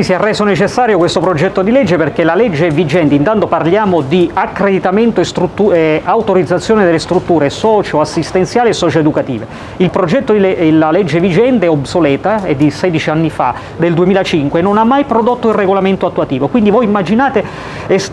Si è reso necessario questo progetto di legge perché la legge vigente, intanto parliamo di accreditamento e eh, autorizzazione delle strutture socio-assistenziali e socio-educative. Il progetto di le la legge vigente è obsoleta, è di 16 anni fa, del 2005, e non ha mai prodotto il regolamento attuativo. Quindi voi immaginate,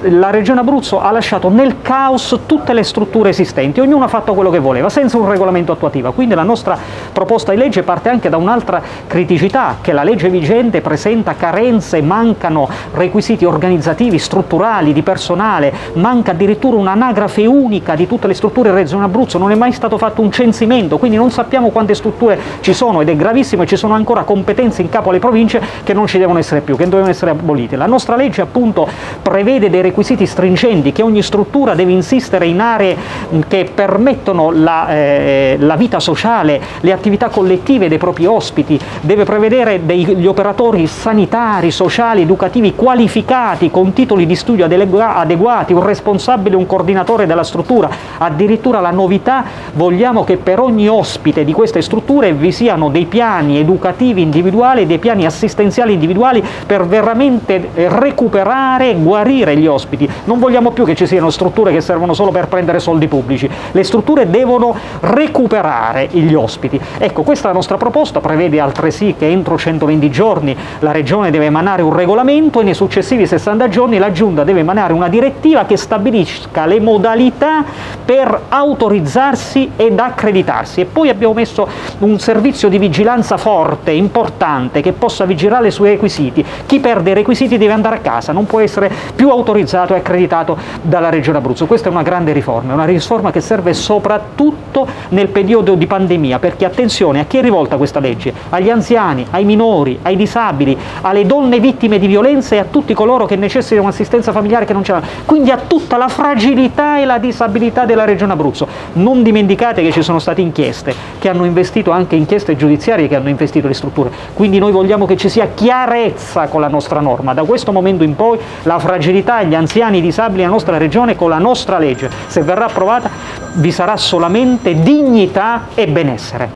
la Regione Abruzzo ha lasciato nel caos tutte le strutture esistenti, ognuno ha fatto quello che voleva, senza un regolamento attuativo. Quindi la nostra proposta di legge parte anche da un'altra criticità, che la legge vigente presenta carenze carenze, mancano requisiti organizzativi, strutturali, di personale, manca addirittura un'anagrafe unica di tutte le strutture in Regione Abruzzo, non è mai stato fatto un censimento, quindi non sappiamo quante strutture ci sono ed è gravissimo e ci sono ancora competenze in capo alle province che non ci devono essere più, che devono essere abolite. La nostra legge appunto prevede dei requisiti stringenti, che ogni struttura deve insistere in aree che permettono la, eh, la vita sociale, le attività collettive dei propri ospiti, deve prevedere degli operatori sanitari, sanitari, sociali, educativi qualificati con titoli di studio adeguati, un responsabile, un coordinatore della struttura. Addirittura la novità, vogliamo che per ogni ospite di queste strutture vi siano dei piani educativi individuali dei piani assistenziali individuali per veramente recuperare e guarire gli ospiti. Non vogliamo più che ci siano strutture che servono solo per prendere soldi pubblici. Le strutture devono recuperare gli ospiti. Ecco, questa nostra proposta, prevede altresì che entro 120 giorni la Regione deve emanare un regolamento e nei successivi 60 giorni la Giunta deve emanare una direttiva che stabilisca le modalità per autorizzarsi ed accreditarsi e poi abbiamo messo un servizio di vigilanza forte, importante, che possa vigilare sui requisiti. Chi perde i requisiti deve andare a casa, non può essere più autorizzato e accreditato dalla Regione Abruzzo. Questa è una grande riforma, una riforma che serve soprattutto nel periodo di pandemia, perché attenzione a chi è rivolta questa legge? Agli anziani, ai minori, ai disabili, alle donne donne vittime di violenza e a tutti coloro che necessitano un'assistenza familiare che non ce l'hanno, quindi a tutta la fragilità e la disabilità della Regione Abruzzo. Non dimenticate che ci sono state inchieste che hanno investito anche inchieste giudiziarie che hanno investito le strutture, quindi noi vogliamo che ci sia chiarezza con la nostra norma. Da questo momento in poi la fragilità gli anziani disabili nella nostra regione con la nostra legge, se verrà approvata, vi sarà solamente dignità e benessere.